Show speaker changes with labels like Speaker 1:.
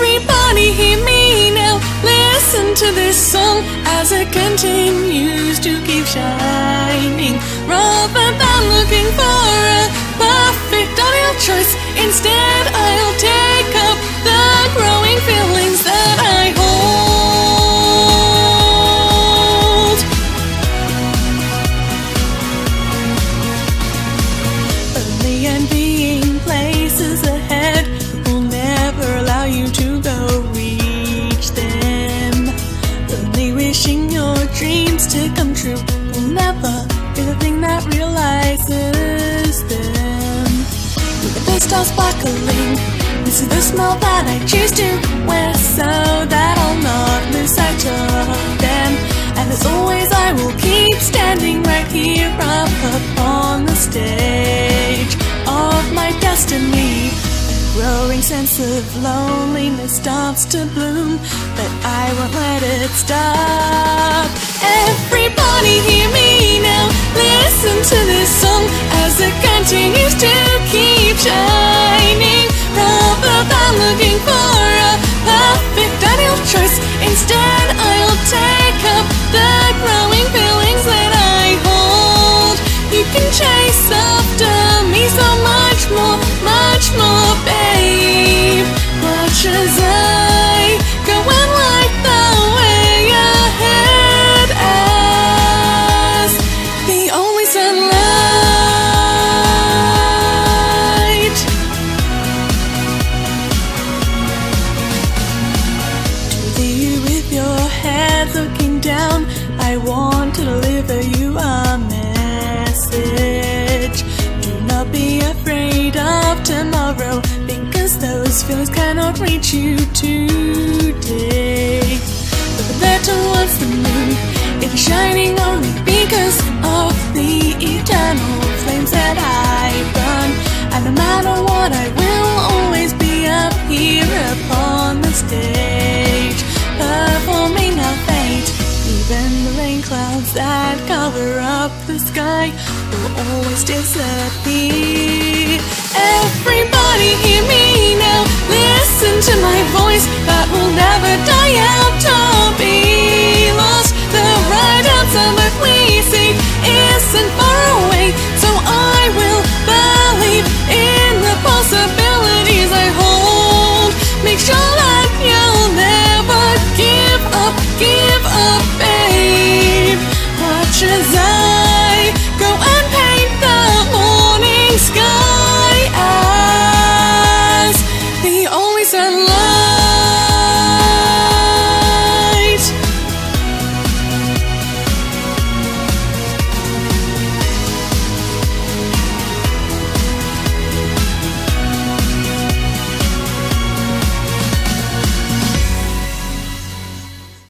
Speaker 1: Everybody hear me now. Listen to this song as it continues to keep shining. Rather than looking for that realizes them. The best stars sparkling, this is the smile that I choose to wear so that I'll not lose sight of them. And as always, I will keep standing right here up upon the stage of my destiny. A growing sense of loneliness starts to bloom, but I won't let it stop. Everybody hear me afraid of tomorrow, because those feelings cannot reach you today. But the there towards the moon, it is shining clouds that cover up the sky will always disappear. Everybody always love.